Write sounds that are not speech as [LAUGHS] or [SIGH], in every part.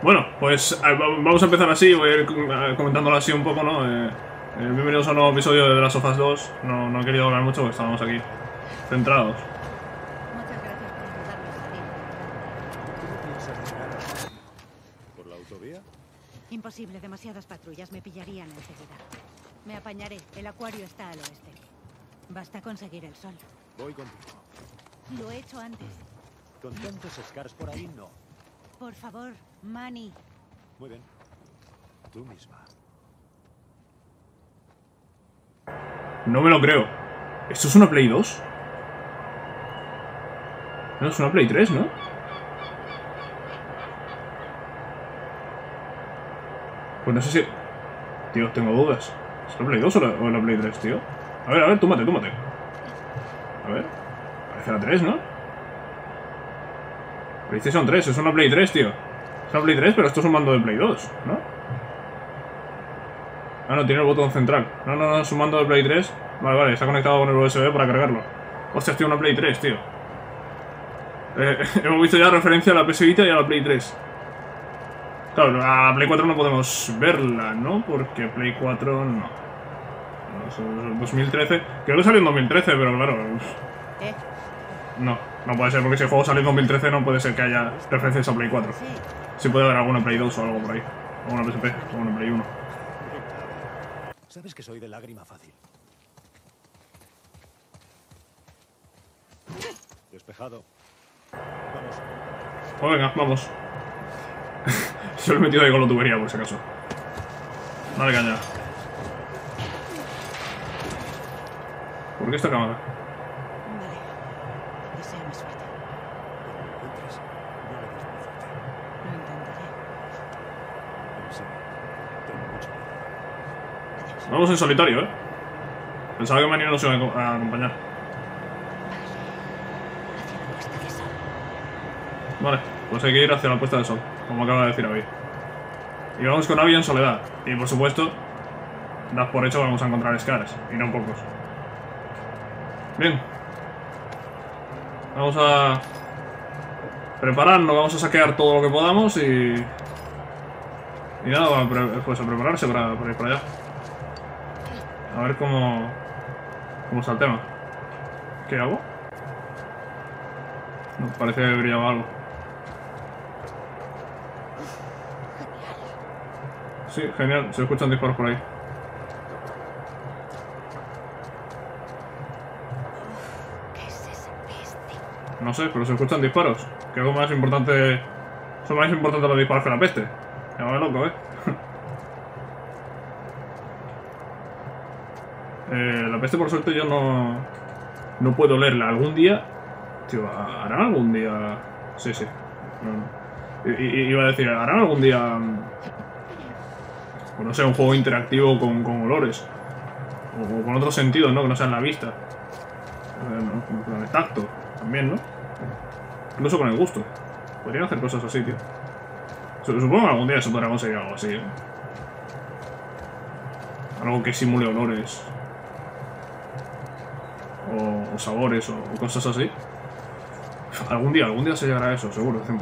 Bueno, pues eh, vamos a empezar así, voy a ir eh, comentándolo así un poco, ¿no? Eh, bienvenidos a un nuevo episodio de The Last of Us 2. No, no he querido hablar mucho porque estábamos aquí centrados. Muchas gracias por ayudarme a salir. ¿Por la autovía? Imposible, demasiadas patrullas me pillarían enseguida. Me apañaré, el acuario está al oeste. Basta conseguir el sol. Voy contigo. Lo he hecho antes. Con tantos Scars por ahí, no. Por favor, Manny. Muy bien. Tú misma. No me lo creo. ¿Esto es una Play 2? No, es una Play 3, ¿no? Pues no sé si... Tío, tengo dudas. ¿Es la Play 2 o la, o la Play 3, tío? A ver, a ver, túmate, túmate. A ver. Parece la 3, ¿no? PlayStation 3, es una Play 3, tío. Es una Play 3, pero esto es un mando de Play 2, ¿no? Ah, no, tiene el botón central. No, no, no, es un mando de Play 3. Vale, vale, está conectado con el USB para cargarlo. Hostia, tío, una Play 3, tío. Eh, [LAUGHS] hemos visto ya referencia a la PS Vita y a la Play 3. Claro, a la Play 4 no podemos verla, ¿no? Porque Play 4 no. no eso es 2013. Creo que salió en 2013, pero claro. ¿Eh? No, no puede ser, porque si el juego salió en 2013 no puede ser que haya referencias a Play 4. Sí. Sí puede haber alguna Play 2 o algo por ahí. O una PSP, o una Play 1. Sabes que soy de lágrima fácil. Despejado. Vamos. Pues venga, vamos. [LAUGHS] Se lo he metido ahí con la tubería, por si acaso. Dale caña. ¿Por qué esta cámara? Vale. Deseame suerte. Cuando lo encuentres, no le des muy fuerte. Lo intentaré. En serio, ten mucho cuidado. Adiós. Vamos en solitario, ¿eh? Pensaba que Manny nos iba a aco- a acompañar. Vale, pues hay que ir hacia la puesta de sol, como acaba de decir Abby. Y vamos con Abby en soledad. Y por supuesto, das por hecho que vamos a encontrar Scars, y no pocos. Bien. Vamos a prepararnos, vamos a saquear todo lo que podamos y... Y nada, pues a prepararse para, para ir para allá. A ver cómo... cómo está el tema. ¿Qué hago? No, parece que brillaba algo. Sí, genial. Se escuchan disparos por ahí. No sé, pero se escuchan disparos. Que algo más importante... Son más importantes los disparos que la peste. Llámame loco, ¿eh? Eh la peste, por suerte, yo no... No puedo leerla. Algún día... Tío, ¿harán algún día...? Sí, sí. No, no. I- iba a decir, ¿harán algún día... mm, Pues no sé, un juego interactivo con, con olores? O, o con otros sentidos, ¿no? Que no sean la vista. Con el tacto, también, ¿no? Incluso con el gusto. Podrían hacer cosas así, tío. Su- Supongo que algún día se podrá conseguir algo así, ¿eh? Algo que simule olores. O, sabores, o, cosas así. Algún día, algún día se llegará a eso, seguro, 100%.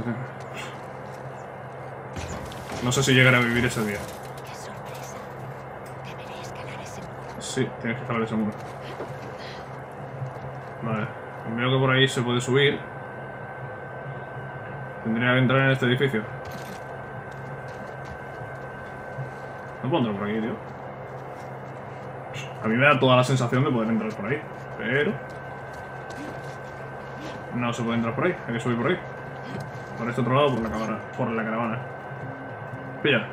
No sé si llegaré a vivir ese día. Sí, tienes que escalar ese muro. Vale. Veo que por ahí se puede subir. Tendría que entrar en este edificio. No puedo entrar por aquí, tío. A mí me da toda la sensación de poder entrar por ahí. Pero... No se puede entrar por ahí. Hay que subir por ahí. Por este otro lado, por la caravana. Por la caravana. Pilla.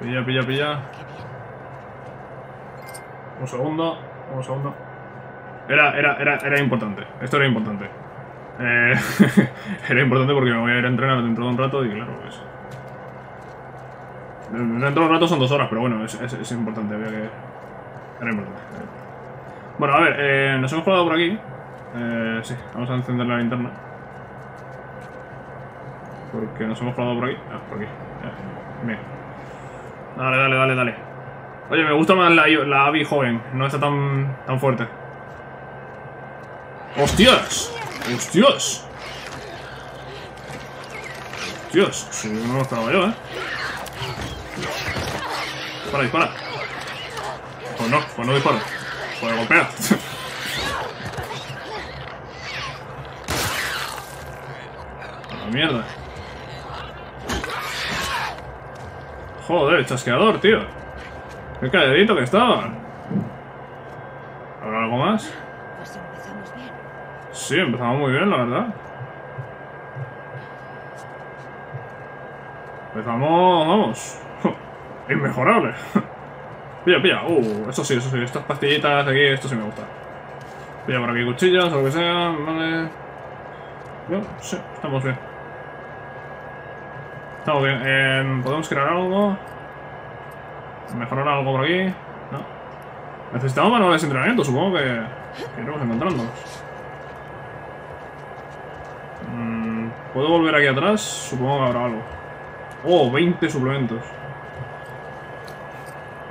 Pilla, pilla, pilla. Un segundo, un segundo. Era, era, era, era importante. Esto era importante. Eh, [LAUGHS] era importante porque me voy a ir a entrenar dentro de un rato y claro, pues... Dentro de un rato son dos horas, pero bueno, es, es, es importante. Había que... Era importante. Bueno, a ver, eh, nos hemos colado por aquí. Eh, sí, vamos a encender la linterna. Porque nos hemos colado por aquí. Ah, por aquí. Bien. Dale, dale, dale, dale. Oye, me gusta más la, la Abby joven, no está tan, tan fuerte. ¡Hostias! ¡Hostias! ¡Hostias! Si no lo esperaba yo, ¿eh? Dispara, dispara. Pues no, pues no disparo. Pues golpea. [LAUGHS] A la mierda. Joder, chasqueador, tío. Qué calladito que estaba. ¿Habrá algo más? Pues empezamos bien. Sí, empezamos muy bien, la verdad. Empezamos, vamos. [LAUGHS] Inmejorable. [LAUGHS] pilla, pilla. Uh, eso sí, eso sí. Estas pastillitas de aquí, esto sí me gusta. Pilla por aquí cuchillas o lo que sea, vale. Bueno, sí, estamos bien. Estamos bien. Eh, ¿Podemos crear algo? ¿Mejorar algo por aquí? No. Necesitamos manuales de entrenamiento, supongo que, que iremos encontrándolos. Mm, ¿Puedo volver aquí atrás? Supongo que habrá algo. Oh, 20 suplementos.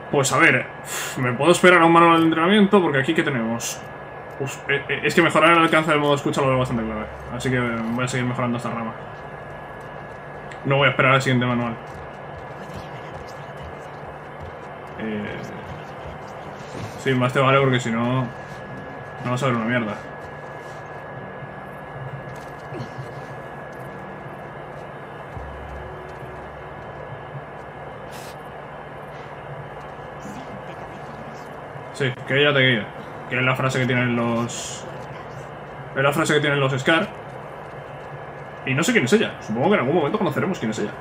Pues a ver, me puedo esperar a un manual de entrenamiento porque aquí ¿qué tenemos? Eh, eh, es que mejorar el alcance del modo escucha lo veo bastante clave. Así que voy a seguir mejorando esta rama. No voy a esperar al siguiente manual. Eh, sí, más te vale porque si no... No vas a ver una mierda. Sí, que ella te guía. Que es la frase que tienen los... Es la frase que tienen los Scar. Y no sé quién es ella. Supongo que en algún momento conoceremos quién es ella.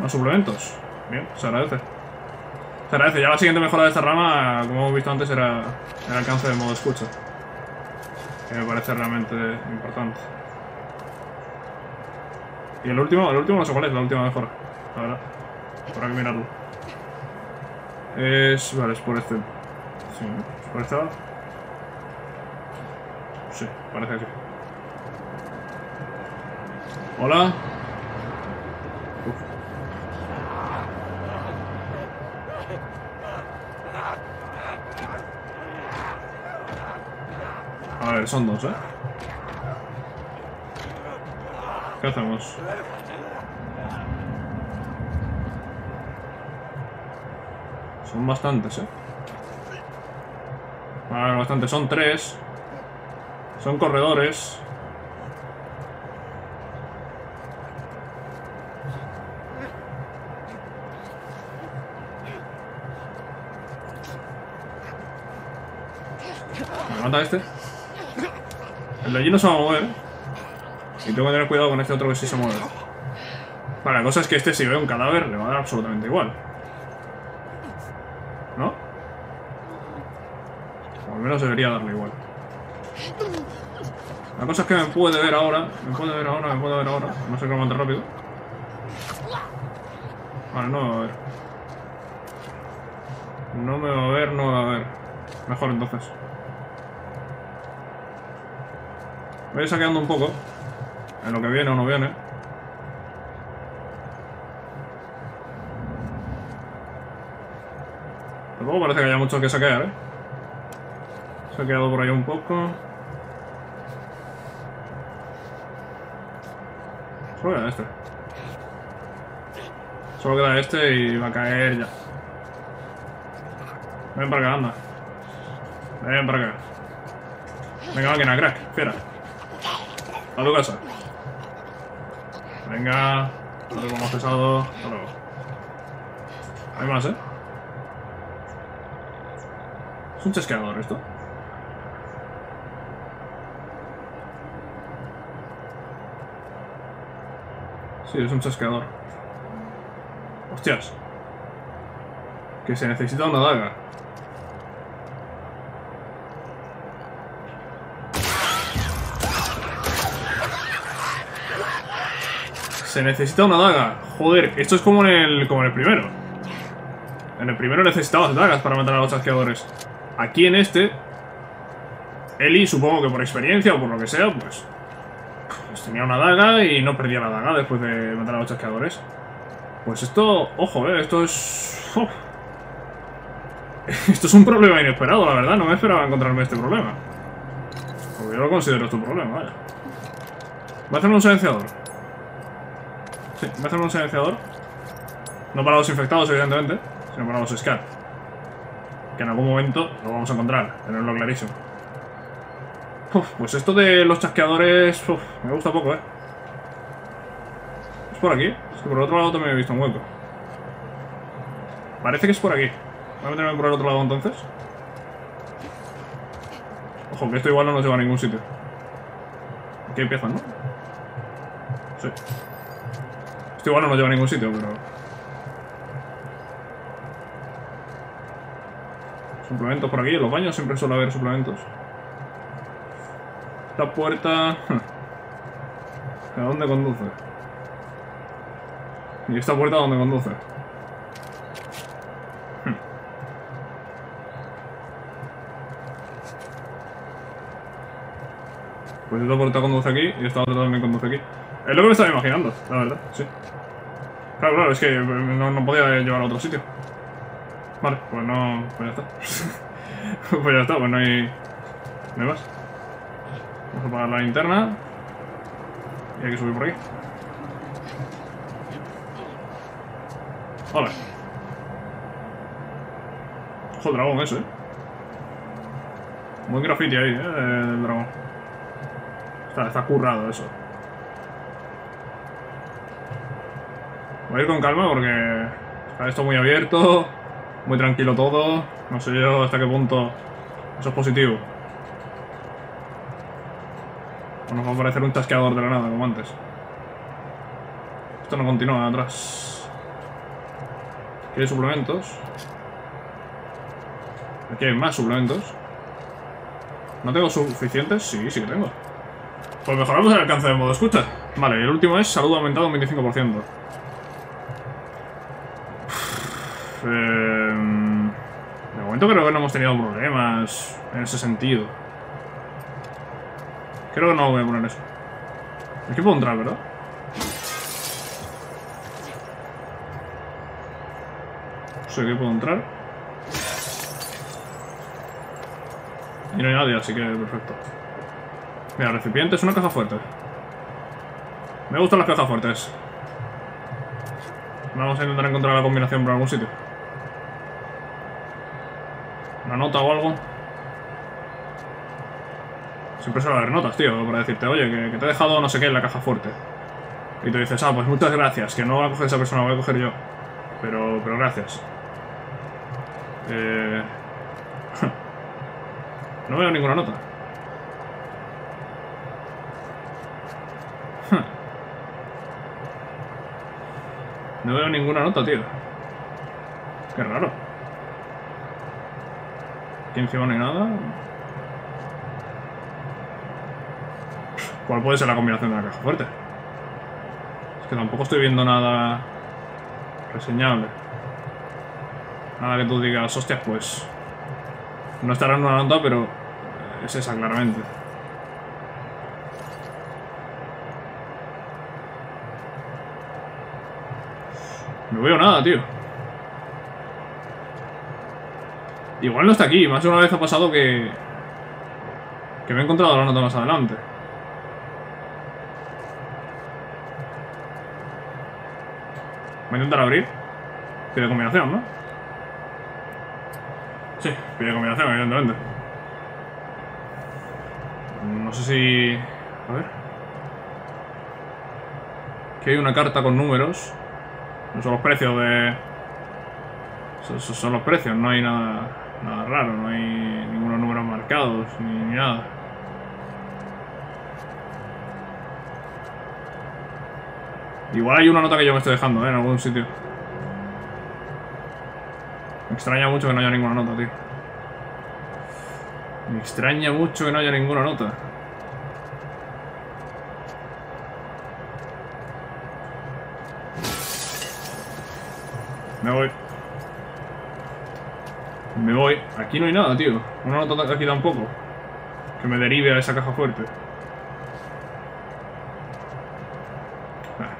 Más suplementos. Bien, se agradece. Se agradece. Ya la siguiente mejora de esta rama, como hemos visto antes, era el alcance del modo escucha. Que me parece realmente importante. Y el último, el último no sé cuál es, la última mejora. La verdad. Habrá que mirarlo. Es... Vale, es por este. Sí. ¿Es por lado? Sí, parece que sí. Hola. Uf. A ver, son dos, ¿eh? ¿Qué hacemos? Son bastantes, ¿eh? A bastantes. Son tres. Son corredores. ¿Me mata este? El de allí no se va a mover. Y tengo que tener cuidado con este otro que sí se mueve. Vale, la cosa es que este si ve un cadáver le va a dar absolutamente igual. ¿No? O al menos debería darle. La cosa es que me puede ver ahora. Me puede ver ahora, me puede ver ahora. No sé cómo tan rápido. Vale, no me va a ver. No me va a ver, no me va a ver. Mejor entonces. Voy a ir saqueando un poco. En lo que viene o no viene. Tampoco parece que haya mucho que saquear, ¿eh? Quedado por ahí un poco. Solo queda este. Solo queda este y va a caer ya. Ven para acá, anda. Ven para acá. Venga, máquina, crack, fiera. A tu casa. Venga. Algo más pesado. Hasta luego. Hay más, ¿eh? Es un chasqueador esto. Sí, es un chasqueador. Hostias. Que se necesita una daga. Se necesita una daga. Joder, esto es como en el, como en el primero. En el primero necesitabas dagas para matar a los chasqueadores. Aquí en este, Eli, supongo que por experiencia o por lo que sea, pues tenía una daga y no perdía la daga después de matar a los chasqueadores. Pues esto, ojo, eh, esto es... [LAUGHS] Esto es un problema inesperado, la verdad. No me esperaba encontrarme este problema. Porque yo lo considero tu problema, vaya. Voy a hacerme un silenciador. Sí, voy a hacerme un silenciador. No para los infectados, evidentemente, sino para los SCAR. Que en algún momento lo vamos a encontrar, tenerlo clarísimo. Pues esto de los chasqueadores uf, me gusta poco, ¿eh? ¿Es por aquí? Es que por el otro lado también he visto un hueco. Parece que es por aquí. Voy a meterme por el otro lado entonces. Ojo, que esto igual no nos lleva a ningún sitio. Aquí empiezan, ¿no? Sí. Esto igual no nos lleva a ningún sitio, pero... Suplementos por aquí, en los baños siempre suele haber suplementos. Esta puerta... [LAUGHS] ¿A dónde conduce? ¿Y esta puerta a dónde conduce? [LAUGHS] Pues esta puerta conduce aquí y esta otra también conduce aquí. Es lo que me estaba imaginando, la verdad, sí. Claro, claro, es que no, no podía llevar a otro sitio. Vale, pues no... pues ya está. [LAUGHS] pues ya está, pues no hay... No hay más. Vamos a apagar la linterna. Y hay que subir por aquí. Hola. Ojo, dragón eso, eh. Buen graffiti ahí, eh, del dragón. Está, está currado eso. Voy a ir con calma porque está esto muy abierto, muy tranquilo todo. No sé yo hasta qué punto eso es positivo. Nos va a parecer un chasqueador de la nada, como antes. Esto no continúa atrás. Aquí hay suplementos. Aquí hay más suplementos. ¿No tengo suficientes? Sí, sí que tengo. Pues mejoramos el alcance del modo escucha. Vale, el último es salud aumentado un 25%. Eh, de momento creo que no hemos tenido problemas en ese sentido. Creo que no voy a poner eso. Aquí puedo entrar, ¿verdad? Sí, aquí puedo entrar. Y no hay nadie, así que perfecto. Mira, recipiente es una caja fuerte. Me gustan las cajas fuertes. Vamos a intentar encontrar la combinación por algún sitio. Una nota o algo. Siempre suele haber notas, tío, para decirte, oye, que, te he dejado no sé qué en la caja fuerte. Y tú dices, ah, pues muchas gracias, que no va a coger esa persona, voy a coger yo. Pero, pero gracias. Eh... [LAUGHS] no veo ninguna nota. [LAUGHS] No veo ninguna nota, tío. Qué raro. Aquí encima no hay nada. ¿Cuál puede ser la combinación de la caja fuerte? Es que tampoco estoy viendo nada reseñable. Nada que tú digas, hostias, pues... No estará en una nota, pero es esa claramente. No veo nada, tío. Igual no está aquí. Más de una vez ha pasado que... Que me he encontrado la nota más adelante. Voy a intentar abrir. Pide combinación, ¿no? Sí, pide combinación, evidentemente. No sé si... A ver. Aquí hay una carta con números. Son los precios de... Son los precios, no hay nada, nada raro, no hay ningunos números marcados, ni nada. Igual hay una nota que yo me estoy dejando, ¿eh? En algún sitio. Me extraña mucho que no haya ninguna nota, tío. Me extraña mucho que no haya ninguna nota. Me voy. Me voy. Aquí no hay nada, tío. Una nota aquí tampoco. Que me derive a esa caja fuerte.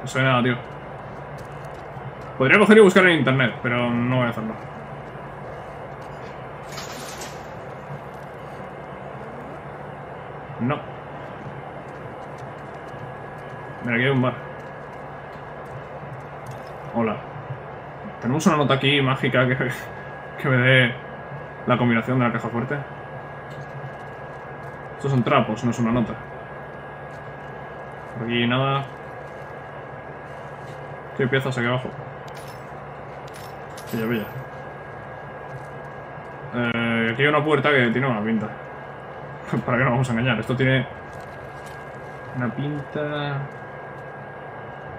No se ve nada, tío. Podría coger y buscar en internet, pero no voy a hacerlo. No. Mira, aquí hay un bar. Hola. Tenemos una nota aquí mágica que, [LAUGHS] que me dé la combinación de la caja fuerte. Estos son trapos, no es una nota. Por aquí nada. ¿Qué piezas aquí abajo? Pilla, pilla. Eh, aquí hay una puerta que tiene una pinta. [LAUGHS] ¿Para qué nos vamos a engañar? Esto tiene una pinta...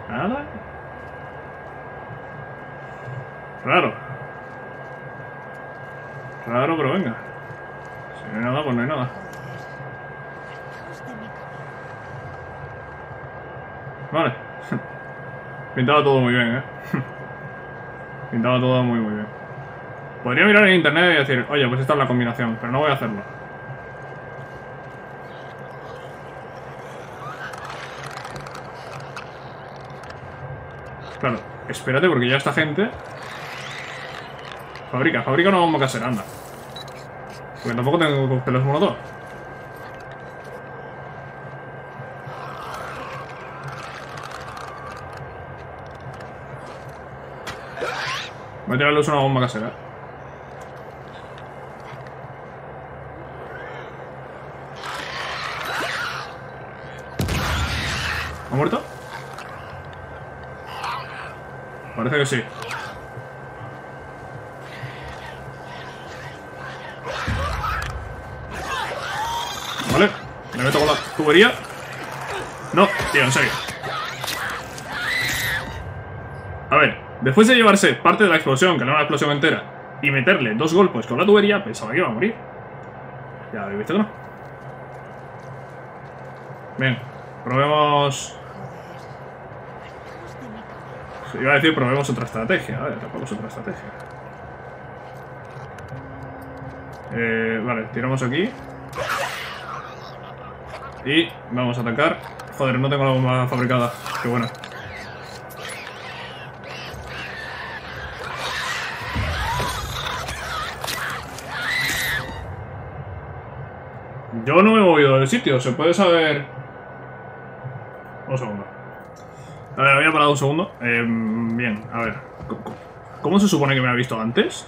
¿Nada? Raro. Raro, pero venga. Si no hay nada, pues no hay nada. Vale. Pintaba todo muy bien, ¿eh? [LAUGHS] Pintaba todo muy, muy bien. Podría mirar en internet y decir, oye, pues esta es la combinación, pero no voy a hacerlo. Claro, espérate porque ya esta gente... Fabrica, fabrica una bomba casera, anda. Porque tampoco tengo cócteles molotov. A tirarles una bomba casera. ¿Ha muerto? Parece que sí. Vale, me meto con la tubería. No, tío, en serio. Después de llevarse parte de la explosión, que no era una explosión entera, y meterle dos golpes con la tubería, pensaba que iba a morir. Ya habéis visto no. Bien, probemos... Iba a decir probemos otra estrategia. A ver, tampoco es otra estrategia. Eh, vale, tiramos aquí. Y vamos a atacar. Joder, no tengo la bomba fabricada. Qué buena. No me he movido del sitio, se puede saber... Un segundo. A ver, había parado un segundo. Eh, bien, a ver. ¿Cómo- ¿Cómo se supone que me ha visto antes?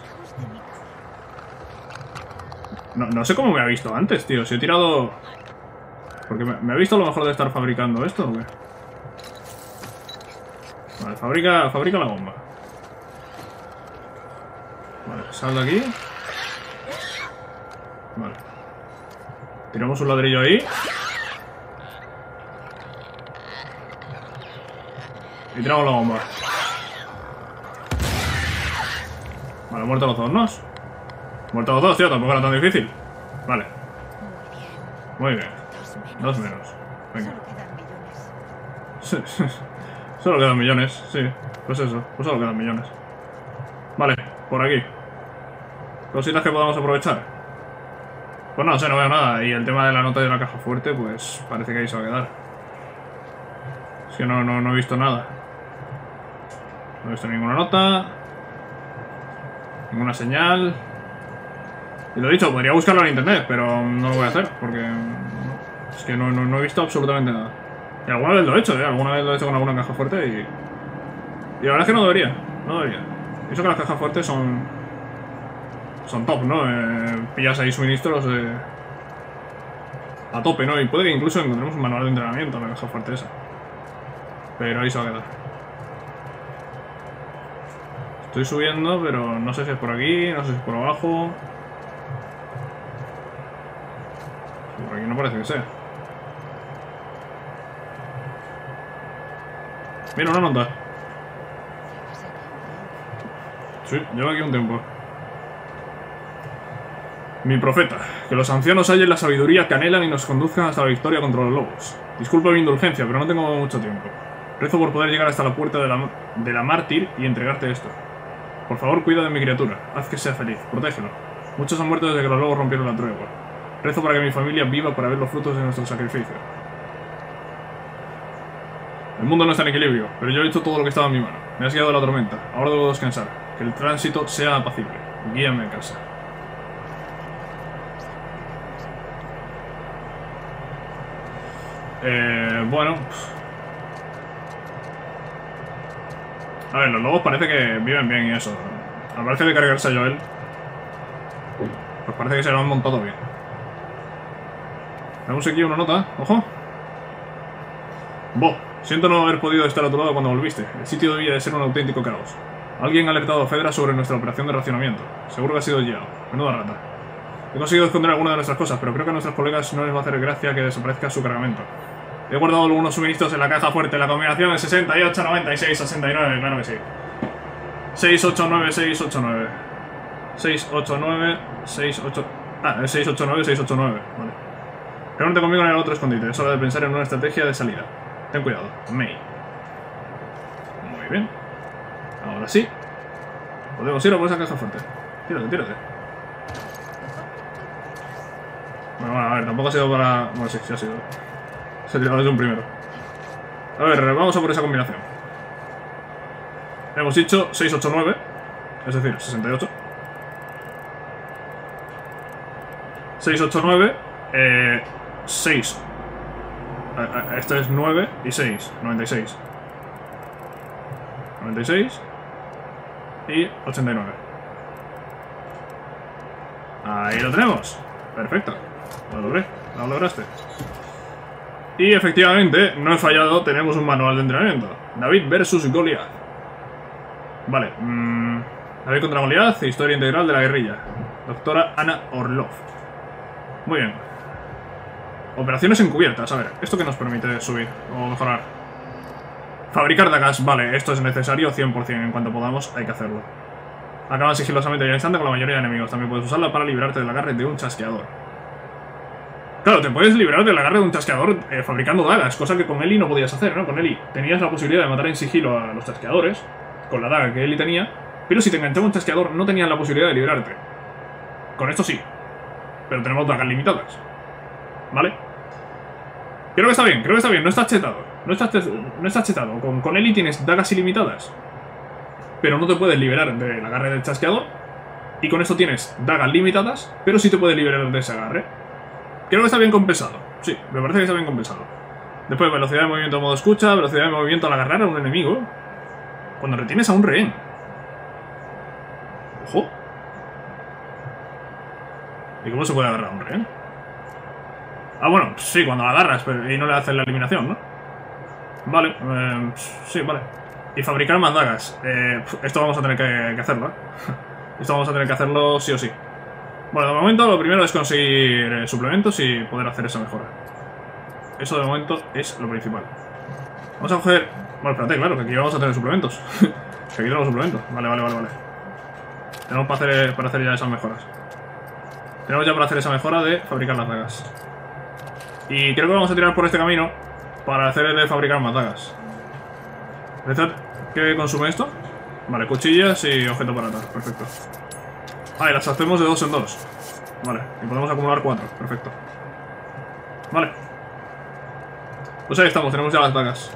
No, sé cómo me ha visto antes, tío. Si he tirado... Porque me, me ha visto a lo mejor de estar fabricando esto, ¿o qué? Vale, fabrica, fabrica la bomba. Vale, sal de aquí. Tiramos un ladrillo ahí. Y tiramos la bomba. Vale, muertos los dos, ¿no? Muertos los dos, tío, tampoco era tan difícil. Vale, Muy bien. Dos menos. Venga. Solo quedan millones. [LAUGHS] Solo quedan millones, sí. Pues eso, pues solo quedan millones. Vale, por aquí. Cositas que podamos aprovechar. Pues no sé, no veo nada. Y el tema de la nota de la caja fuerte, pues parece que ahí se va a quedar. Es que no, no, no he visto nada. No he visto ninguna nota. Ninguna señal. Y lo dicho, podría buscarlo en internet, pero no lo voy a hacer porque es que no, no, no he visto absolutamente nada. Y alguna vez lo he hecho, ¿eh? Alguna vez lo he hecho con alguna caja fuerte y... Y la verdad es que no debería, no debería. Eso que las cajas fuertes son... Son top, ¿no? Eh, pillas ahí suministros de... A tope, ¿no? Y puede que incluso encontremos un manual de entrenamiento en la caja fuerte esa. Pero ahí se va a quedar. Estoy subiendo, pero no sé si es por aquí, no sé si es por abajo. Por aquí no parece que sea. Mira, una nota. Sí, lleva aquí un tiempo. Mi profeta, que los ancianos hallen la sabiduría que anhelan y nos conduzcan hasta la victoria contra los lobos. Disculpa mi indulgencia, pero no tengo mucho tiempo. Rezo por poder llegar hasta la puerta de la, de la mártir y entregarte esto. Por favor, cuida de mi criatura. Haz que sea feliz. Protégelo. Muchos han muerto desde que los lobos rompieron la tregua. Rezo para que mi familia viva para ver los frutos de nuestro sacrificio. El mundo no está en equilibrio, pero yo he hecho todo lo que estaba en mi mano. Me has guiado la tormenta. Ahora debo descansar. Que el tránsito sea apacible. Guíame a casa. Eh, bueno. A ver, los lobos parece que viven bien y eso. Al parece de cargarse a Joel. Pues parece que se lo han montado bien. Tenemos aquí una nota. ¡Ojo! Bo, siento no haber podido estar a tu lado cuando volviste. El sitio debía de ser un auténtico caos. Alguien ha alertado a Fedra sobre nuestra operación de racionamiento. Seguro que ha sido Yao. Menuda rata. He conseguido esconder algunas de nuestras cosas, pero creo que a nuestros colegas no les va a hacer gracia que desaparezca su cargamento. He guardado algunos suministros en la caja fuerte. La combinación es 68, 96, 69, claro que sí. 689, 689. 689, 68... Ah, es 689, 689. Vale. Reúnete conmigo en el otro escondite. Es hora de pensar en una estrategia de salida. Ten cuidado. May. Muy bien. Ahora sí. Podemos ir a por esa caja fuerte. Tírate, tírate. Bueno, bueno, a ver, tampoco ha sido para... Bueno, sí, sí ha sido. Se ha tirado desde un primero. A ver, vamos a por esa combinación. Hemos dicho 689, es decir, 68. 689, eh, 6. Este es 9 y 6, 96. 96 y 89. Ahí lo tenemos. Perfecto. Lo logré. Lo lograste. Y efectivamente, no he fallado, tenemos un manual de entrenamiento. David versus Goliath. Vale. mmm, David contra Goliath, historia integral de la guerrilla. Doctora Ana Orlov. Muy bien. Operaciones encubiertas. A ver, ¿esto qué nos permite subir o mejorar? Fabricar dagas. Vale, esto es necesario 100%. En cuanto podamos, hay que hacerlo. Acaba sigilosamente y instante con la mayoría de enemigos. También puedes usarla para librarte del agarre de un chasqueador. Claro, te puedes librar del agarre de un chasqueador eh, fabricando dagas, cosa que con Eli no podías hacer, ¿no? Con Eli tenías la posibilidad de matar en sigilo a los chasqueadores, con la daga que Eli tenía, pero si te enganchaba un chasqueador no tenías la posibilidad de librarte. Con esto sí, pero tenemos dagas limitadas. ¿Vale? Creo que está bien, creo que está bien, no está chetado. No está, no está chetado. Con, con Eli tienes dagas ilimitadas, pero no te puedes liberar del agarre del chasqueador. Y con esto tienes dagas limitadas, pero sí te puedes liberar de ese agarre. Creo que está bien compensado. Sí, me parece que está bien compensado. Después, velocidad de movimiento modo escucha, velocidad de movimiento al agarrar a un enemigo. Cuando retienes a un rehén. Ojo. ¿Y cómo se puede agarrar a un rehén? Ah, bueno, sí, cuando la agarras pero, y no le haces la eliminación, ¿no? Vale, eh, sí, vale. Y fabricar más dagas. Eh, esto vamos a tener que, que hacerlo, ¿eh? [LAUGHS] Esto vamos a tener que hacerlo sí o sí. Bueno, de momento lo primero es conseguir eh, suplementos y poder hacer esa mejora. Eso de momento es lo principal. Vamos a coger... Bueno, espérate, claro, que aquí vamos a tener suplementos. [LAUGHS] que aquí tenemos suplementos. Vale, vale, vale, vale. Tenemos para hacer, para hacer ya esas mejoras. Tenemos ya para hacer esa mejora de fabricar las dagas. Y creo que vamos a tirar por este camino para hacer el de fabricar más dagas. ¿Qué consume esto? Vale, cuchillas y objeto para atar. Perfecto. Y las hacemos de dos en dos. Vale, y podemos acumular cuatro. Perfecto. Vale. Pues ahí estamos, tenemos ya las dagas.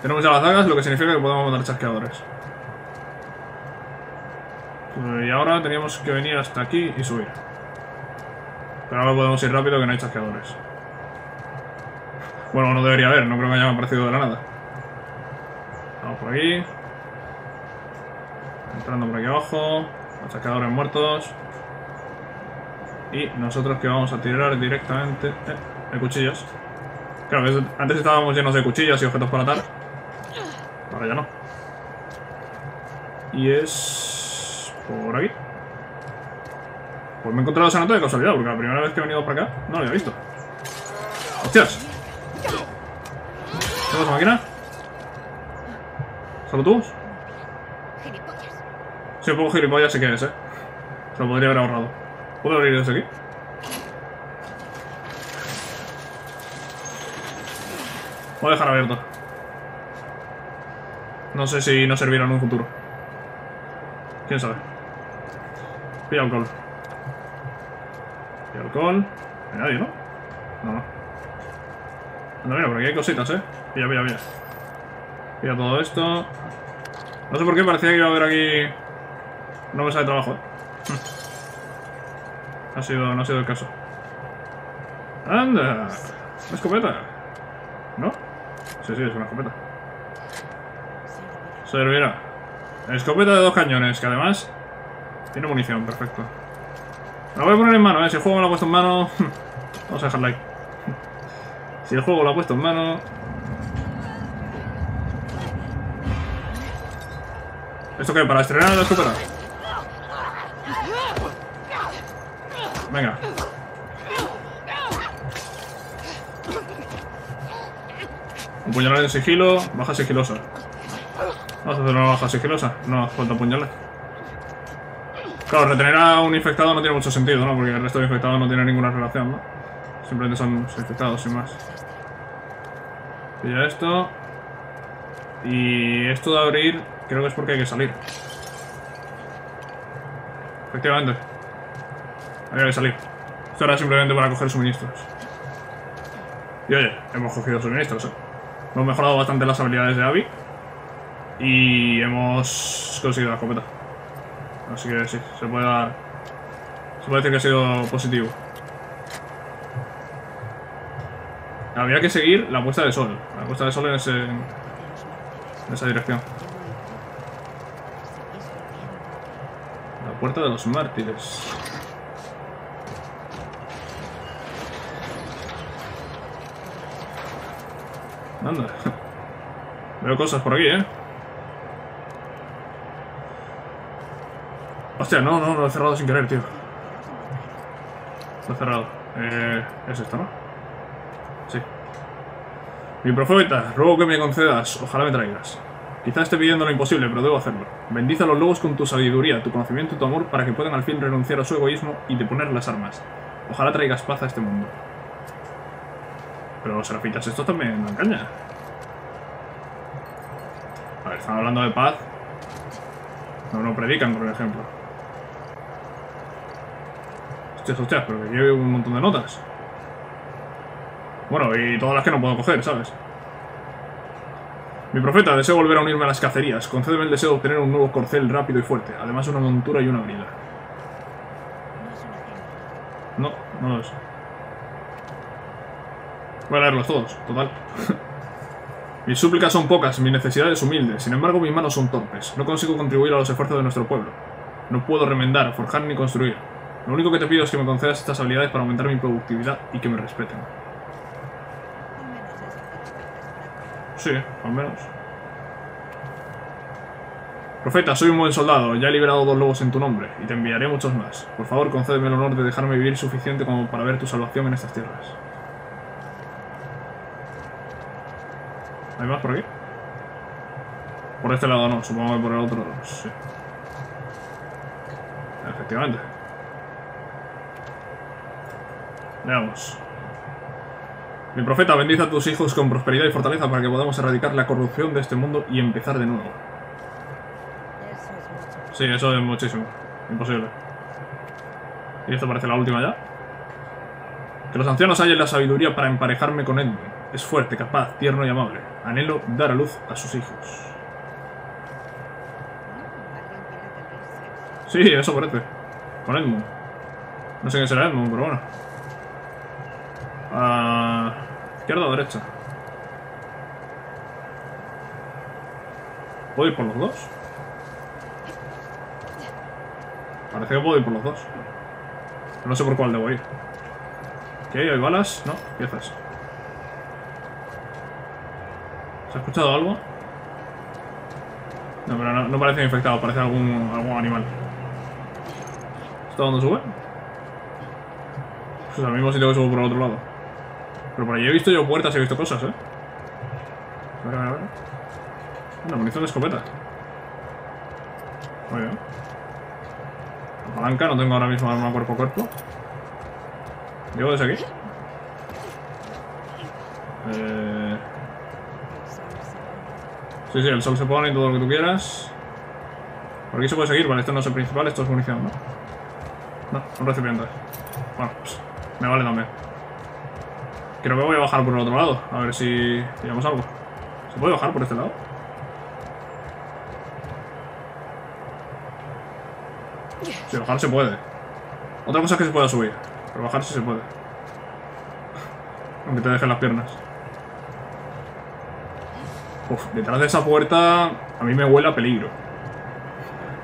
Tenemos ya las dagas, lo que significa que podemos matar chasqueadores. Y ahora teníamos que venir hasta aquí y subir. Pero ahora podemos ir rápido que no hay chasqueadores. Bueno, no debería haber, no creo que haya aparecido de la nada. Vamos por aquí. Entrando por aquí abajo. Chasqueadores muertos. Y nosotros que vamos a tirar directamente eh, de cuchillas. Claro, antes estábamos llenos de cuchillas y objetos para atar. Ahora ya no. Y es... por aquí. Pues me he encontrado esa nota de casualidad, porque la primera vez que he venido para acá no lo había visto. ¡Hostias! ¿Qué pasa, máquina? ¿Solo tú? Si un poco gilipollas sí que es, eh. Se lo podría haber ahorrado. ¿Puedo abrir desde aquí? Voy a dejar abierto. No sé si no servirá en un futuro. ¿Quién sabe? Pilla alcohol. Pilla alcohol. Hay nadie, ¿no? No, no. Anda, mira, por aquí hay cositas, ¿eh? Pilla, pilla, pilla. Pilla todo esto. No sé por qué parecía que iba a haber aquí no mesa de trabajo, ¿eh? Ha sido, no ha sido el caso. ¡Anda! ¡Una escopeta! Sí, sí, es una escopeta. Servirá. Escopeta de dos cañones, que además tiene munición, perfecto. Me la voy a poner en mano, ¿eh? Si el juego me lo ha puesto en mano... [LAUGHS] Vamos a dejarla ahí. Si el juego lo ha puesto en mano... ¿Esto qué? ¿Para estrenar la escopeta? Venga. Un puñalar en sigilo, baja sigilosa. ¿Vamos a hacer una baja sigilosa? No, falta puñalar. Claro, retener a un infectado no tiene mucho sentido, ¿no? Porque el resto de infectados no tiene ninguna relación, ¿no? Simplemente son infectados, sin más. Pilla esto. Y esto de abrir, creo que es porque hay que salir. Efectivamente. Había que salir. Esto era simplemente para coger suministros. Y oye, hemos cogido suministros, ¿eh? Hemos mejorado bastante las habilidades de Abby. Y hemos conseguido la escopeta. Así que sí, se puede dar... Se puede decir que ha sido positivo. Había que seguir la puesta de sol. La puesta de sol en, ese, en esa dirección. La puerta de los mártires. Anda. Veo cosas por aquí, ¿eh? Hostia, no, no, lo he cerrado sin querer, tío. Lo he cerrado. Eh, es esto, ¿no? Sí. Mi profeta, ruego que me concedas, ojalá me traigas. Quizá esté pidiendo lo imposible, pero debo hacerlo. Bendice a los lobos con tu sabiduría, tu conocimiento y tu amor para que puedan al fin renunciar a su egoísmo y deponer las armas. Ojalá traigas paz a este mundo. Pero los serafitas estos también dan caña. A ver, están hablando de paz. No, no predican, por ejemplo. Hostias, hostias, pero que lleve un montón de notas. Bueno, y todas las que no puedo coger, ¿sabes? Mi profeta, deseo volver a unirme a las cacerías. Concédeme el deseo de obtener un nuevo corcel rápido y fuerte. Además, una montura y una brida. No, no lo es. Voy a leerlos todos, total. mis súplicas son pocas, mis necesidades humildes. Sin embargo, mis manos son torpes. No consigo contribuir a los esfuerzos de nuestro pueblo. No puedo remendar, forjar ni construir. Lo único que te pido es que me concedas estas habilidades para aumentar mi productividad y que me respeten. Sí, al menos. Profeta, soy un buen soldado, ya he liberado dos lobos en tu nombre, y te enviaré muchos más. Por favor, concédeme el honor de dejarme vivir suficiente como para ver tu salvación en estas tierras. ¿Hay más por aquí? Por este lado no, supongo que por el otro sí. Efectivamente. Veamos. Mi profeta, bendice a tus hijos con prosperidad y fortaleza para que podamos erradicar la corrupción de este mundo y empezar de nuevo. Sí, eso es muchísimo. Imposible. ¿Y esto parece la última ya? Que los ancianos hallen la sabiduría para emparejarme con Edmund. Es fuerte, capaz, tierno y amable. Anhelo dar a luz a sus hijos. Sí, eso parece. Con Edmund. No sé quién será Edmund, pero bueno. Ah, ¿Izquierda o derecha? ¿Puedo ir por los dos? Parece que puedo ir por los dos. No sé por cuál debo ir. ¿Qué? ¿Hay balas? No, piezas. ¿Se ha escuchado algo? No, pero no, parece infectado, parece algún, algún animal. ¿Está dónde sube? Pues al mismo sitio que subo por el otro lado. Pero por allí he visto yo puertas y he visto cosas, ¿eh? A ver, a ver, a ver. Una munición de escopeta. Muy bien. La palanca, no tengo ahora mismo arma cuerpo a cuerpo. ¿Llego desde aquí? Eh... El sol se pone. Sí, sí, el sol se pone y todo lo que tú quieras. Por aquí se puede seguir, vale, esto no es el principal, esto es munición, ¿no? No, un recipiente. Bueno, pues, me vale también. Creo que voy a bajar por el otro lado, a ver si pillamos algo. ¿Se puede bajar por este lado? Sí, bajar se puede. Otra cosa es que se pueda subir, pero bajar sí se puede. Aunque te dejen las piernas. Uf, detrás de esa puerta a mí me huele a peligro.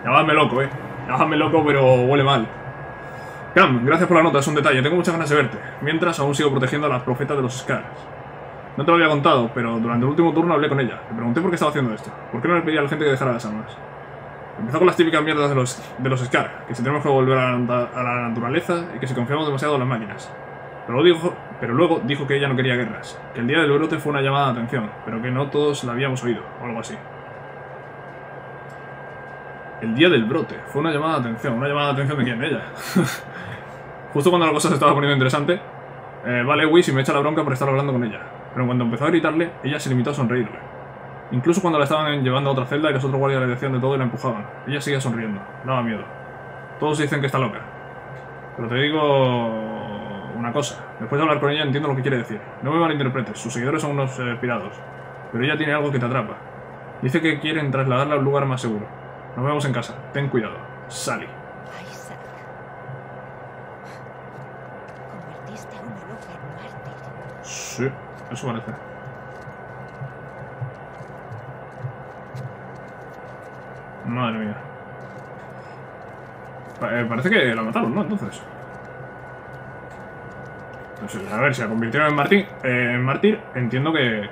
Llamadme loco, eh. Llamadme loco, pero huele mal. Cam, gracias por la nota, es un detalle. Tengo muchas ganas de verte. Mientras aún sigo protegiendo a las profetas de los Scars. No te lo había contado, pero durante el último turno hablé con ella. Le pregunté por qué estaba haciendo esto. ¿Por qué no le pedí a la gente que dejara las armas? Empezó con las típicas mierdas de los, de los Scar, que si tenemos que volver a la, naturaleza y que si confiamos demasiado en las máquinas. Pero, dijo, pero luego dijo que ella no quería guerras, que el día del brote fue una llamada de atención, pero que no todos la habíamos oído, o algo así. El día del brote, fue una llamada de atención. ¿Una llamada de atención de quién? Ella. [LAUGHS] Justo cuando la cosa se estaba poniendo interesante, eh, vale, Whis y me echa la bronca por estar hablando con ella. Pero cuando empezó a gritarle, ella se limitó a sonreírle. Incluso cuando la estaban llevando a otra celda y los otros guardias le decían de todo y la empujaban. Ella seguía sonriendo, daba miedo. Todos dicen que está loca. Pero te digo una cosa. Después de hablar con ella entiendo lo que quiere decir. No me malinterpretes, sus seguidores son unos eh, pirados. Pero ella tiene algo que te atrapa. Dice que quieren trasladarla a un lugar más seguro. Nos vemos en casa. Ten cuidado. Sally. Isaac. Convertiste a una loca en mártir. Sí, eso parece. Madre mía. Pa- eh, parece que la mataron, ¿no? Entonces. Sé, a ver, si la convirtieron en mártir, eh, en mártir entiendo que,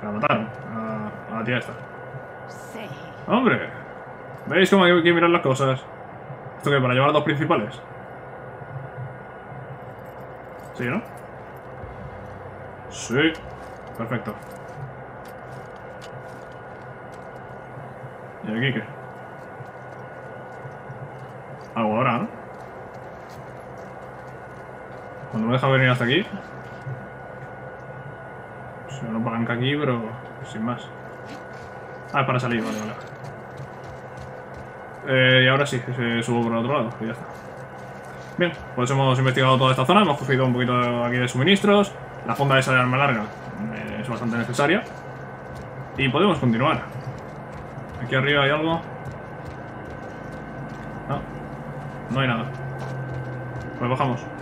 que la mataron a, a la tía esta. Sí. ¡Hombre! ¿Veis cómo hay que mirar las cosas? ¿Esto que para llevar a dos principales? ¿Sí, no? Sí. Perfecto. ¿Y aquí qué? Algo ahora, ¿no? Cuando me deja venir hasta aquí. Se una palanca aquí, pero sin más. Ah, es para salir, vale, vale. Eh, y ahora sí, subo por el otro lado y ya está. Bien, pues hemos investigado toda esta zona, hemos cogido un poquito aquí de suministros. La fonda esa de arma larga eh, es bastante necesaria. Y podemos continuar. Aquí arriba hay algo. No, no hay nada. Pues bajamos.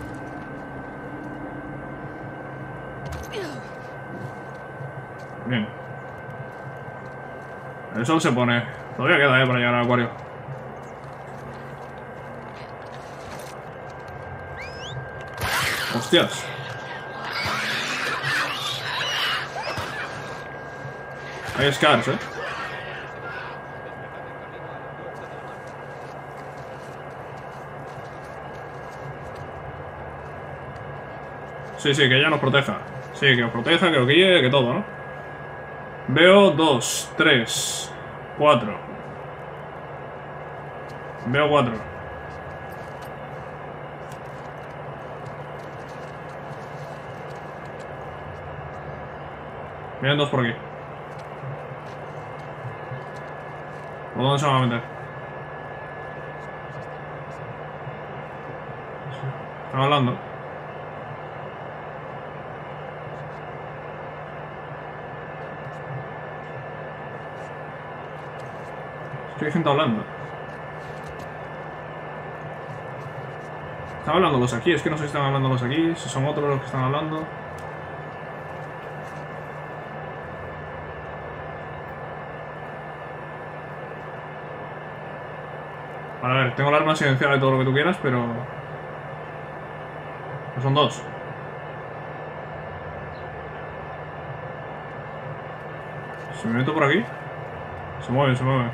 Bien. El sol se pone. Todavía queda, eh, para llegar al acuario. Hostias. Hay scars, eh. Sí, sí, que ella nos proteja. Sí, que os proteja, que os guíe, que todo, ¿no? Veo dos, tres, cuatro. Veo cuatro. Vienen dos por aquí. ¿Por dónde se van a meter? Están hablando. Hay gente hablando. Están hablando los aquí, es que no sé si están hablando los aquí, si son otros los que están hablando. A ver, tengo el arma silenciada y todo lo que tú quieras, pero... Pues son dos. Si me meto por aquí... Se mueven, se mueven.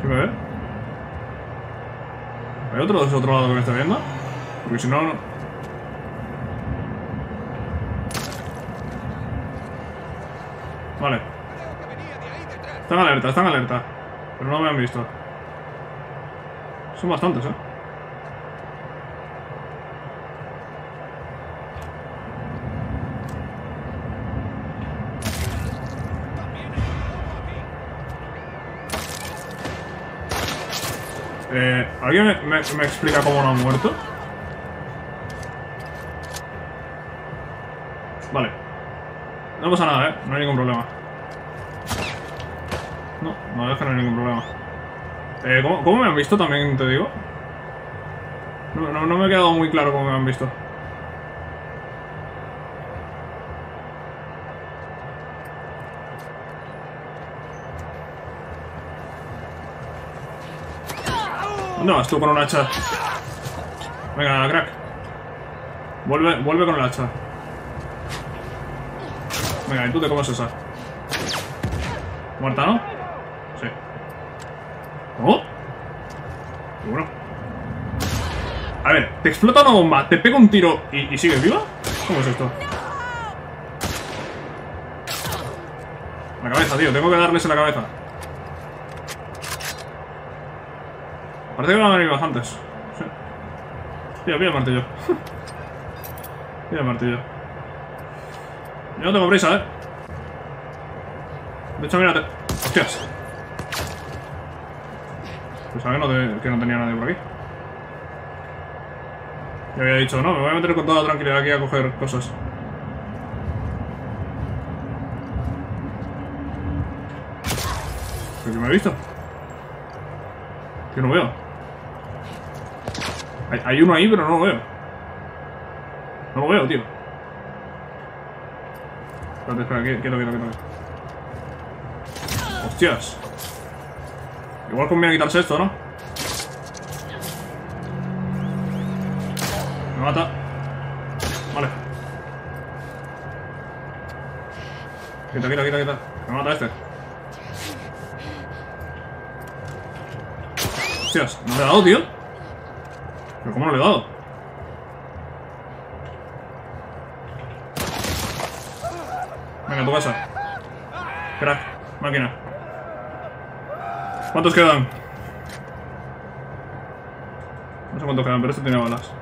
¿Qué me ve? ¿Hay otro ese otro lado que me está viendo? Porque si no... no- Vale. Están alerta, están alerta. Pero no me han visto. Son bastantes, ¿eh? Eh, ¿Alguien me, explica cómo no han muerto? Vale. No pasa nada, ¿eh? No hay ningún problema. No, no es que no hay ningún problema. Eh, ¿cómo, cómo me han visto también, te digo? No, no, no me ha quedado muy claro cómo me han visto. ¿Dónde vas tú con un hacha? Venga, crack. Vuelve, vuelve con el hacha. Venga, y tú te comes esa. ¿Muerta, no? Sí. ¿Oh? Bueno. A ver, te explota una bomba, te pega un tiro y, y sigues viva? ¿Cómo es esto? La cabeza, tío, tengo que darles en la cabeza. Parece que van a venir bastantes. Sí. Pilla, pilla martillo. pilla el martillo. Yo no tengo prisa, eh. De hecho, mírate. Hostias. Pensaba que no, que no tenía nadie por aquí. Ya había dicho, no, me voy a meter con toda tranquilidad aquí a coger cosas. ¿Pero qué me he visto? Que no veo. Hay, uno ahí, pero no lo veo. No lo veo, tío. Espérate, espera, quieto, quieto. quieto. Hostias. Igual conviene quitarse esto, ¿no? Me mata. Vale. Quita, quita, quita, quita. Me mata este. Hostias, ¿no le he dado, tío? ¿Pero cómo no le he dado? Venga, tu casa. Crack, máquina. ¿Cuántos quedan? No sé cuántos quedan, pero este tiene balas.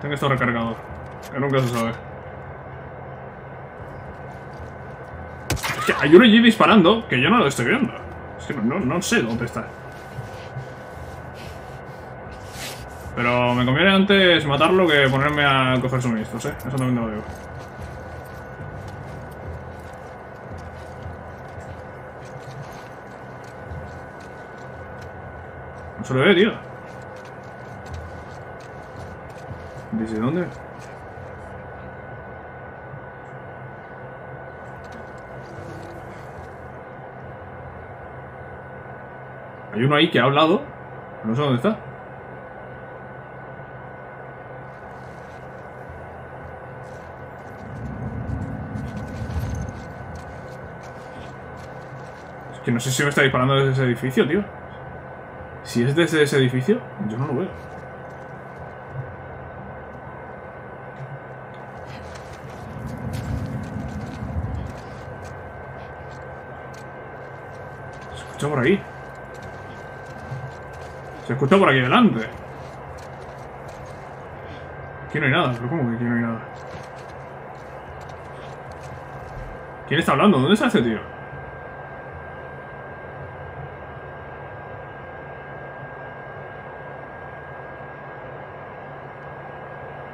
Tengo esto recargado. Que nunca se sabe. Es que hay uno allí disparando que yo no lo estoy viendo. Es que no, no sé dónde está. Pero me conviene antes matarlo que ponerme a coger suministros, ¿eh? Eso también lo digo. No se lo ve, tío. ¿Desde dónde? Hay uno ahí que ha hablado. No sé dónde está. Es no sé si me está disparando desde ese edificio, tío. Si es desde ese edificio, yo no lo veo. Se escucha por ahí. Se escucha por aquí delante. Aquí no hay nada, pero ¿cómo que aquí no hay nada? ¿Quién está hablando? ¿Dónde está este tío?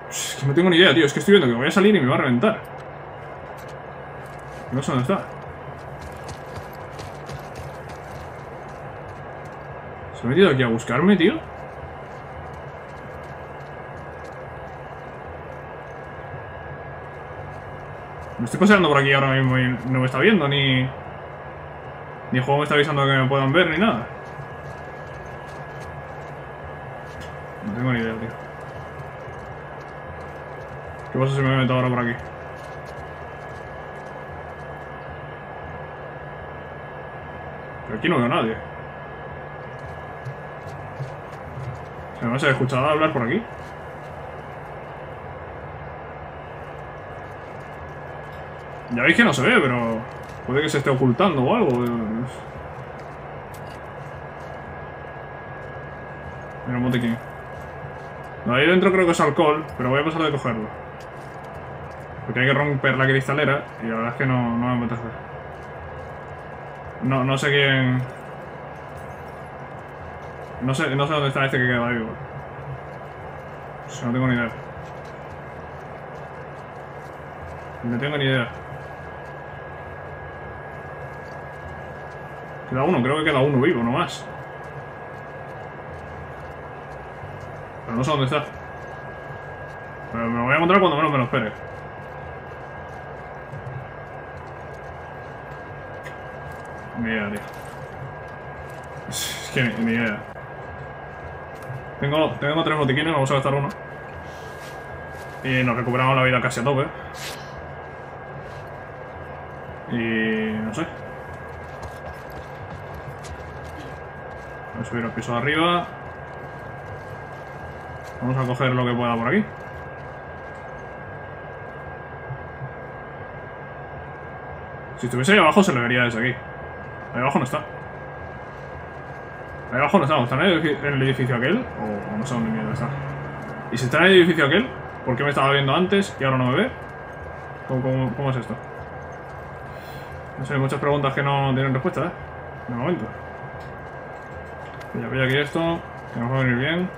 Es que no tengo ni idea, tío. Es que estoy viendo que voy a salir y me va a reventar. No sé dónde está. ¿Se ha metido aquí a buscarme, tío? Me estoy paseando por aquí ahora mismo y no me está viendo, ni... Ni el juego me está avisando que me puedan ver, ni nada. No tengo ni idea, tío. ¿Qué pasa si me meto ahora por aquí? Pero aquí no veo a nadie. ¿Se me ha escuchado hablar por aquí? Ya veis que no se ve, pero... Puede que se esté ocultando o algo. Mira, un botiquín. No, ahí dentro creo que es alcohol, pero voy a pasar de cogerlo. Hay que romper la cristalera y la verdad es que no, no me apetece. No, no sé quién... No sé, no sé dónde está este que queda vivo. O sea, no tengo ni idea. No tengo ni idea. Queda uno, creo que queda uno vivo, no más. Pero no sé dónde está. Pero me lo voy a encontrar cuando menos me lo espere. Ni idea, tío. Es que ni, idea. Tengo, tengo tres botiquines, vamos a gastar uno. Y nos recuperamos la vida casi a tope. Y no sé. Voy a subir al piso de arriba. Vamos a coger lo que pueda por aquí. Si estuviese ahí abajo se le vería desde aquí. Ahí abajo no está. Ahí abajo no está. ¿Está en el, edificio, aquel? O, no sé dónde mierda está. Y si está en el edificio aquel, ¿por qué me estaba viendo antes y ahora no me ve? ¿Cómo, cómo, es esto? No sé, hay muchas preguntas que no tienen respuesta, ¿eh? De momento. Pilla aquí esto, que nos va a venir bien.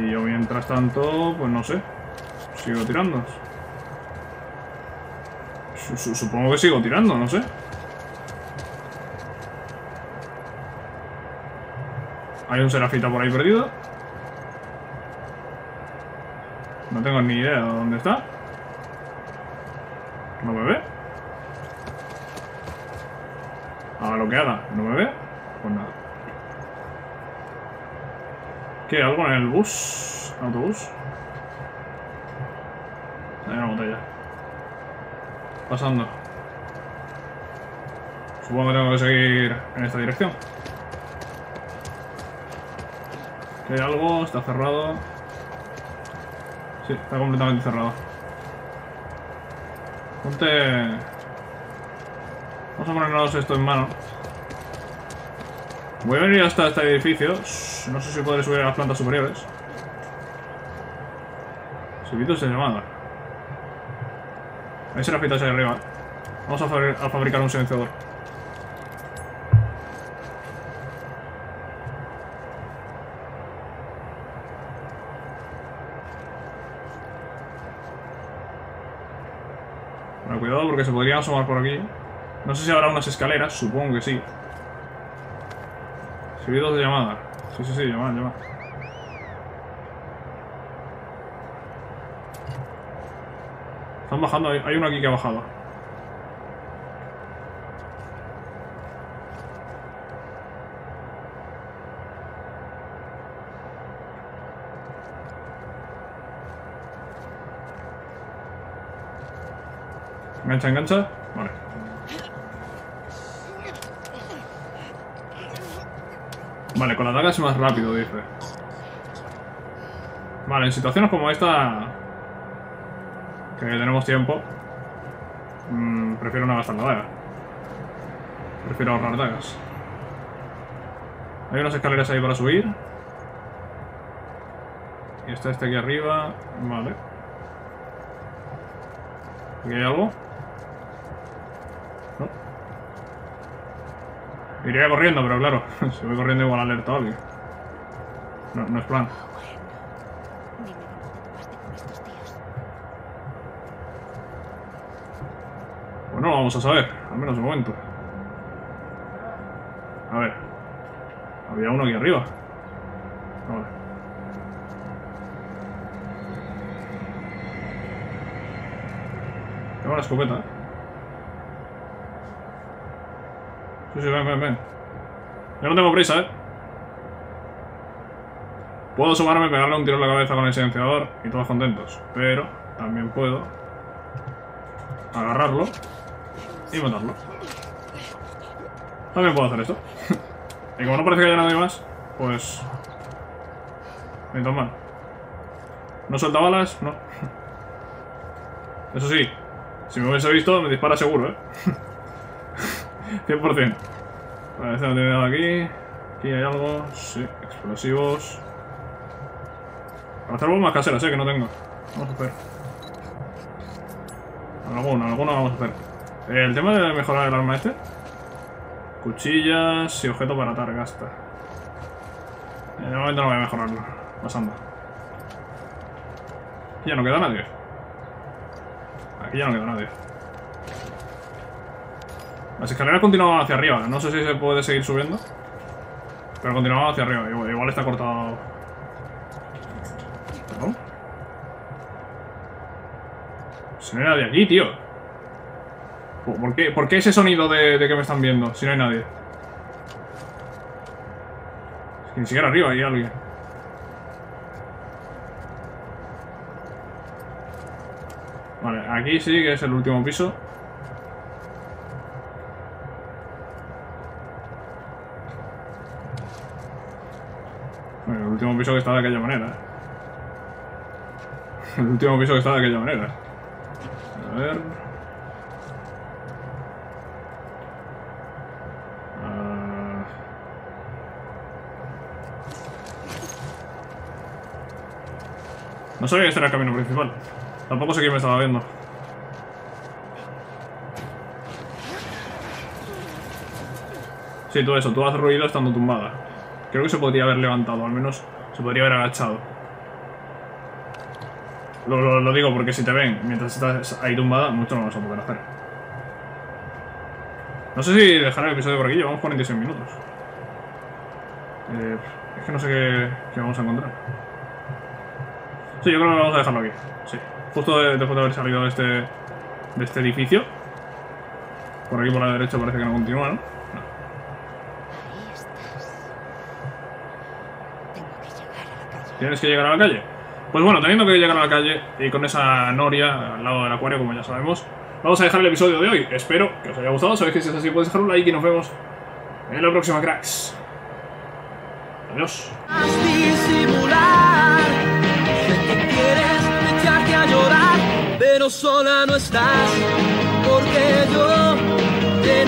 Y yo mientras tanto, pues no sé. Sigo tirando. Su- su- supongo que sigo tirando, no sé. Hay un serafita por ahí perdido. No tengo ni idea de dónde está. ¿No me ve? Que haga, ¿no me ve? Pues nada. ¿Qué? ¿Algo en el bus? ¿Autobús? Hay una botella. Pasando. Supongo que tengo que seguir en esta dirección. ¿Qué hay algo? Está cerrado. Sí, está completamente cerrado. Ponte... Vamos a ponernos esto en mano. Voy a venir hasta este edificio. No sé si podré subir a las plantas superiores. Subidos de llamada. Hay serafitas ahí arriba. Vamos a, fabri- a fabricar un silenciador. Bueno, cuidado porque se podrían asomar por aquí. No sé si habrá unas escaleras, supongo que sí. Subidos de llamada. Sí, sí, sí, llamada, llamada. Están bajando, hay, uno aquí que ha bajado. Engancha, engancha. Vale. Vale, con la daga es más rápido, dice. Vale, en situaciones como esta... Que tenemos tiempo... mm, prefiero no gastar la daga. Prefiero ahorrar dagas. Hay unas escaleras ahí para subir. Y está este aquí arriba. Vale. ¿Aquí hay algo? No. Iría corriendo, pero claro, [LAUGHS] si voy corriendo igual alerta a alguien. No es plan. Bueno, dime dónde topaste con estos tíos. Bueno, lo vamos a saber, al menos de momento. A ver. Había uno aquí arriba. Vale. Tengo la escopeta. Sí, sí, ven, ven, ven. Yo no tengo prisa, ¿eh? Puedo sumarme, pegarle un tiro en la cabeza con el silenciador y todos contentos. Pero también puedo agarrarlo y matarlo. También puedo hacer esto. [LAUGHS] y como no parece que haya nadie más, pues... Ni tan mal. ¿No suelta balas? No. [LAUGHS] Eso sí, si me hubiese visto, me dispara seguro, ¿eh? [LAUGHS] 100%. Vale, este no tiene nada aquí. Aquí hay algo. Sí, explosivos. Para hacer bombas caseras, eh, que no tengo. Vamos a hacer. Alguna, alguna vamos a hacer. El tema de mejorar el arma este. Cuchillas y objeto para atar, gasta. De momento no voy a mejorarlo. Pasando. Aquí ya no queda nadie. Aquí ya no queda nadie. Las escaleras continuaban hacia arriba. No sé si se puede seguir subiendo. Pero continuaban hacia arriba. Igual, está cortado. ¿No? Si no hay nadie aquí, tío. ¿Por qué, por qué ese sonido de, de que me están viendo? Si no hay nadie. Es que ni siquiera arriba hay alguien. Vale, aquí sí que es el último piso. Bueno, el último piso que está de aquella manera. ¿eh? [LAUGHS] El último piso que está de aquella manera. A ver. No sabía que este era el camino principal. Tampoco sé quién me estaba viendo. Sí, todo eso. Tú haces ruido estando tumbada. Creo que se podría haber levantado, al menos se podría haber agachado. Lo, digo porque si te ven mientras estás ahí tumbada, mucho no vas a poder hacer. No sé si dejar el episodio por aquí, llevamos 46 minutos. Eh, es que no sé qué vamos a encontrar. Sí, yo creo que vamos a dejarlo aquí. Sí. Justo de- después de haber salido de este, de este edificio. Por aquí por la derecha parece que no continúa, ¿no? ¿Tienes que llegar a la calle? Pues bueno, teniendo que llegar a la calle y con esa noria al lado del acuario, como ya sabemos, vamos a dejar el episodio de hoy. Espero que os haya gustado. Sabéis que si es así podéis dejar un like y nos vemos en la próxima, cracks. Adiós. Pero sola no estás Porque yo te